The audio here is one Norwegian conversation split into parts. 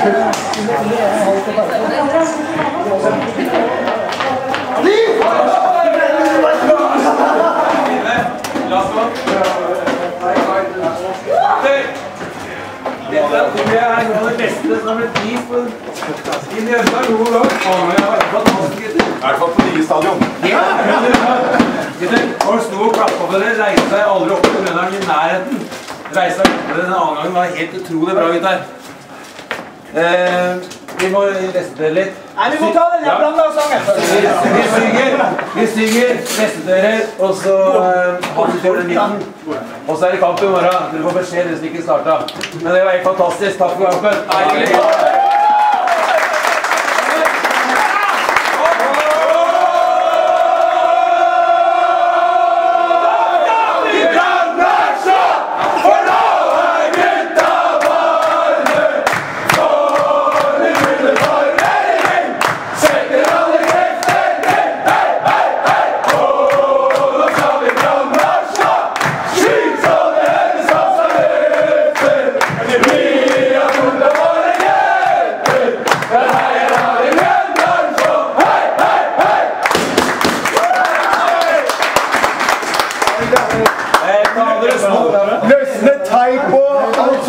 Tror jeg er noe av det beste som har blitt vist på i Mjøndalen noen gang. Fantastisk, gutter. I hvert fall på nye stadion. Ja, gutter, folk sto og klappa for dere, reiste seg aldri opp til Mjøndalen i nærheten. Reiste seg opp til den annen gang, var helt utrolig bra, gutter. Eh, vi må restere litt. Nei, vi må ta den Ja. jævla sangen først. Vi, vi synger, vi synger neste dere, og så uh, han står den midten. Og så er det kamp i morgen. Dere får beskjed hvis vi ikke starta. Men det var helt fantastisk. Takk for kampen.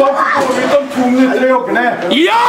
Og alt vi om to minutter og jogger ned. Ja!